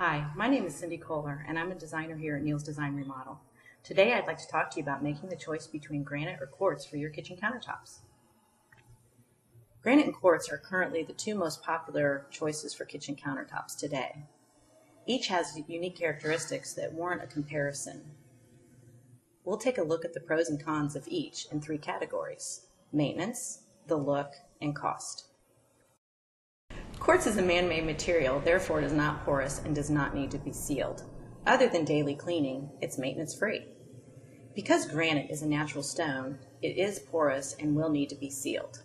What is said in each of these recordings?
Hi, my name is Cyndi Kohler, and I'm a designer here at Neal's Design Remodel. Today I'd like to talk to you about making the choice between granite or quartz for your kitchen countertops. Granite and quartz are currently the two most popular choices for kitchen countertops today. Each has unique characteristics that warrant a comparison. We'll take a look at the pros and cons of each in three categories maintenance, the look, and cost. Quartz is a man-made material, therefore it is not porous and does not need to be sealed. Other than daily cleaning, it's maintenance free. Because granite is a natural stone, it is porous and will need to be sealed.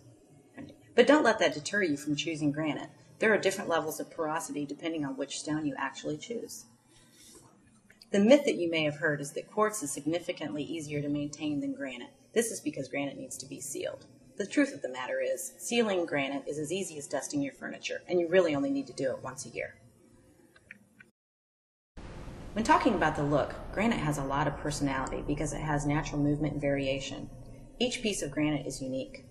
But don't let that deter you from choosing granite. There are different levels of porosity depending on which stone you actually choose. The myth that you may have heard is that quartz is significantly easier to maintain than granite. This is because granite needs to be sealed. The truth of the matter is, sealing granite is as easy as dusting your furniture, and you really only need to do it once a year. When talking about the look, granite has a lot of personality because it has natural movement and variation. Each piece of granite is unique.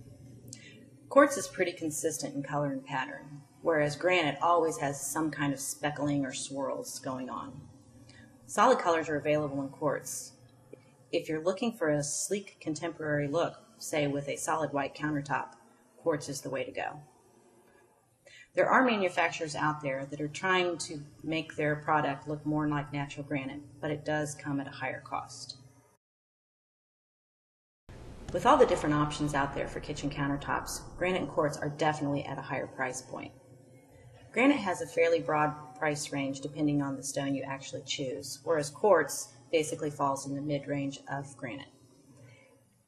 Quartz is pretty consistent in color and pattern, whereas granite always has some kind of speckling or swirls going on. Solid colors are available in quartz. If you're looking for a sleek contemporary look, say with a solid white countertop, quartz is the way to go. There are manufacturers out there that are trying to make their product look more like natural granite, but it does come at a higher cost. With all the different options out there for kitchen countertops, granite and quartz are definitely at a higher price point. Granite has a fairly broad price range depending on the stone you actually choose, whereas quartz basically falls in the mid-range of granite.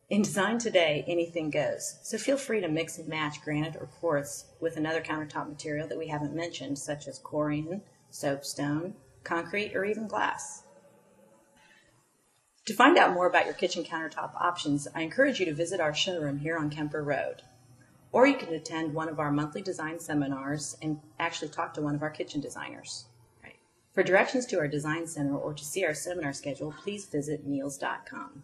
In design today, anything goes, so feel free to mix and match granite or quartz with another countertop material that we haven't mentioned, such as corian, soapstone, concrete, or even glass. To find out more about your kitchen countertop options, I encourage you to visit our showroom here on Kemper Road. Or you can attend one of our monthly design seminars and actually talk to one of our kitchen designers. For directions to our design center or to see our seminar schedule, please visit neals.com.